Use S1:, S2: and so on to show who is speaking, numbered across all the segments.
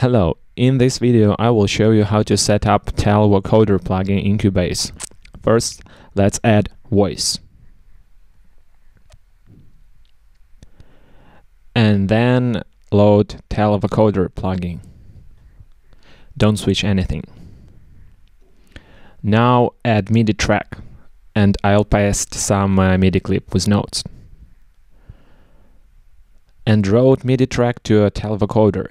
S1: Hello, in this video I will show you how to set up TAL vocoder plugin in Cubase. First, let's add voice. And then load TAL vocoder plugin. Don't switch anything. Now add MIDI track and I'll paste some uh, MIDI clip with notes. And route MIDI track to a TAL vocoder.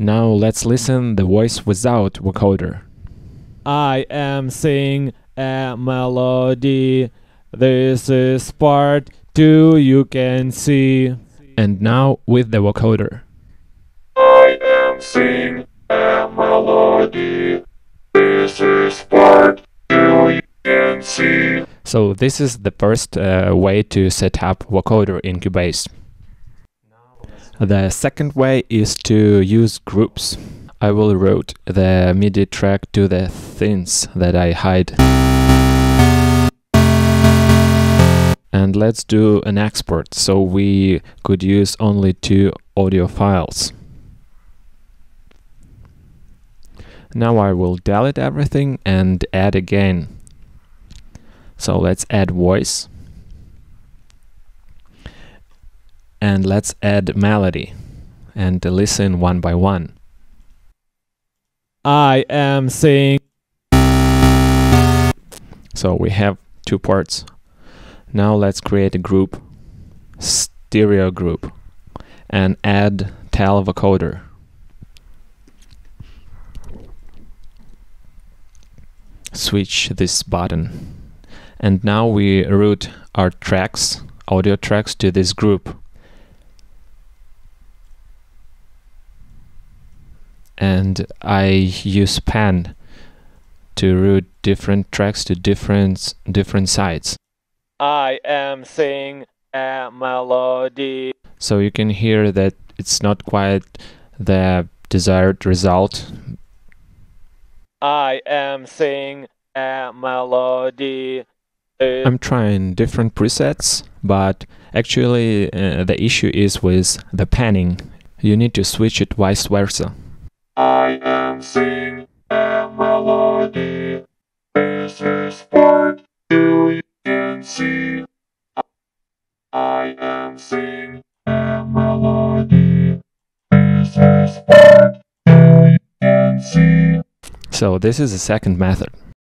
S1: Now let's listen the voice without vocoder.
S2: I am singing a melody. This is part two, you can see.
S1: And now with the vocoder.
S3: I am singing a melody. This is part two, you can see.
S1: So this is the first uh, way to set up vocoder in Cubase. The second way is to use groups. I will route the MIDI track to the things that I hide. And let's do an export so we could use only two audio files. Now I will delete everything and add again. So let's add voice. And let's add melody and listen one by one.
S2: I am singing.
S1: So we have two parts. Now let's create a group, stereo group, and add TAL vocoder. Switch this button. And now we route our tracks, audio tracks to this group. And I use pan to route different tracks to different different sites.
S2: I am singing a melody.
S1: So you can hear that it's not quite the desired result.
S2: I am singing a melody.
S1: I'm trying different presets, but actually uh, the issue is with the panning. You need to switch it vice versa.
S3: I am singing a melody. This is two, you can see. I am singing a melody. This is two, you can see.
S1: So this is the second method.